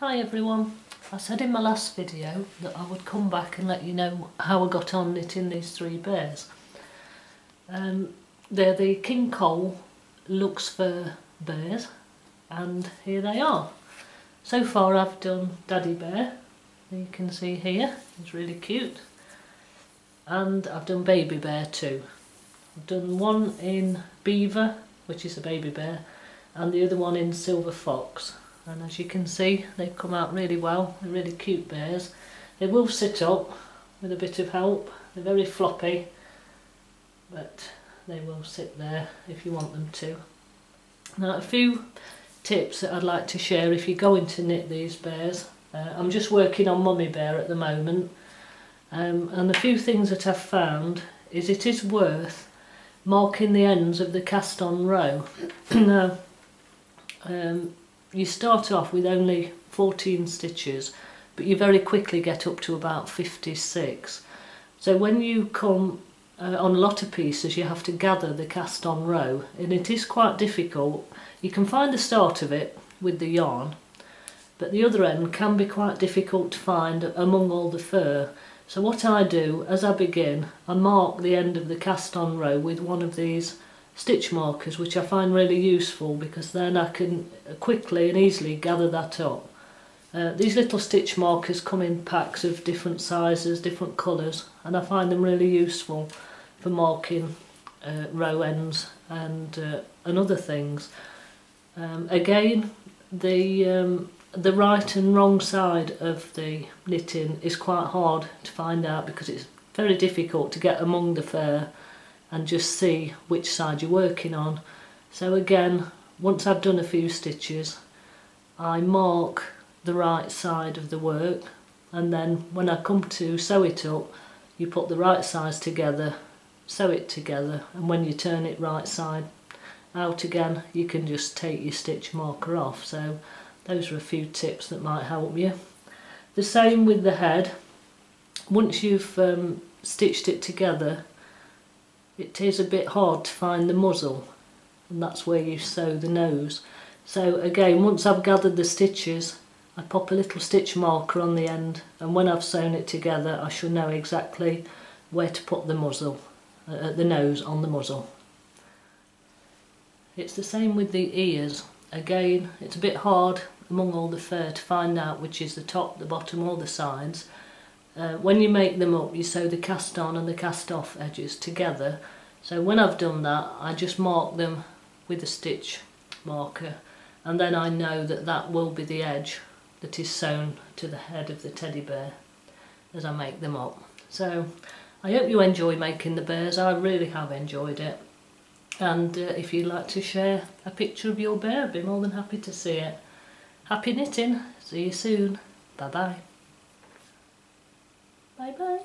Hi everyone. I said in my last video that I would come back and let you know how I got on knitting these three bears. Um, they're the King Cole Luxe Fur bears and here they are. So far I've done Daddy Bear, you can see here, he's really cute. And I've done Baby Bear too. I've done one in Beaver, which is a baby bear, and the other one in Silver Fox and as you can see they've come out really well they're really cute bears. They will sit up with a bit of help they're very floppy but they will sit there if you want them to. Now a few tips that I'd like to share if you're going to knit these bears. Uh, I'm just working on mummy bear at the moment. Um, and a few things that I've found is it is worth marking the ends of the cast on row. Now um, you start off with only 14 stitches but you very quickly get up to about 56 so when you come uh, on a lot of pieces you have to gather the cast on row and it is quite difficult. You can find the start of it with the yarn but the other end can be quite difficult to find among all the fur. So what I do as I begin I mark the end of the cast on row with one of these stitch markers which I find really useful because then I can quickly and easily gather that up. Uh, these little stitch markers come in packs of different sizes, different colours and I find them really useful for marking uh, row ends and, uh, and other things. Um, again, the, um, the right and wrong side of the knitting is quite hard to find out because it's very difficult to get among the fur and just see which side you're working on. So again, once I've done a few stitches, I mark the right side of the work and then when I come to sew it up, you put the right sides together, sew it together and when you turn it right side out again, you can just take your stitch marker off. So those are a few tips that might help you. The same with the head. Once you've um, stitched it together, it is a bit hard to find the muzzle and that's where you sew the nose. So again, once I've gathered the stitches, I pop a little stitch marker on the end and when I've sewn it together I shall know exactly where to put the muzzle, uh, the nose on the muzzle. It's the same with the ears. Again, it's a bit hard among all the fur to find out which is the top, the bottom or the sides uh, when you make them up you sew the cast on and the cast off edges together so when I've done that I just mark them with a stitch marker and then I know that that will be the edge that is sewn to the head of the teddy bear as I make them up. So I hope you enjoy making the bears, I really have enjoyed it and uh, if you'd like to share a picture of your bear I'd be more than happy to see it. Happy knitting, see you soon, bye bye. Bye bye.